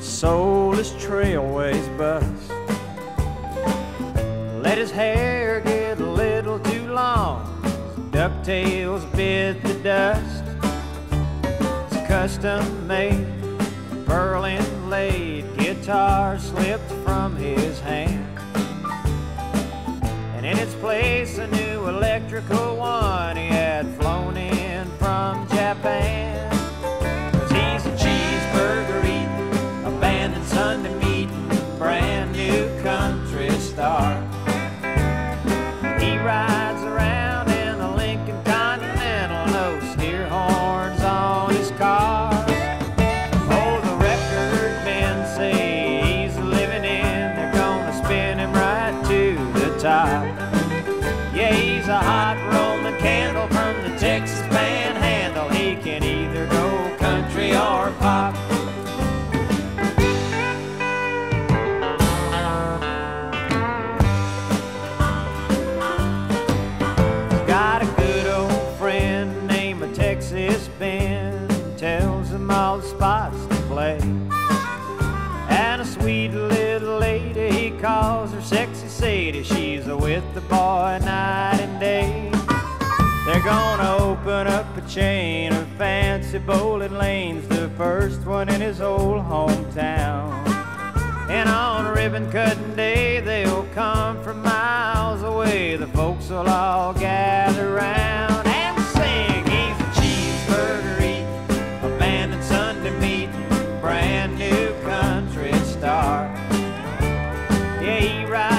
sold his trailways bust. Let his hair get a little too long, his ducktails bit the dust. It's custom made, pearl inlaid guitar slipped from his hand. And in its place, a new electrical one the. Yeah, he's a hot Roman candle from the Texas panhandle. He can either go country or pop. Got a good old friend named a Texas Ben. Tells him all the spots to play. And a sweet little lady, he calls her sexy Sadie. She's with the boy night and day. They're gonna open up a chain of fancy bowling lanes, the first one in his old hometown. And on ribbon cutting day, they'll come from miles away. The folks will all gather. right.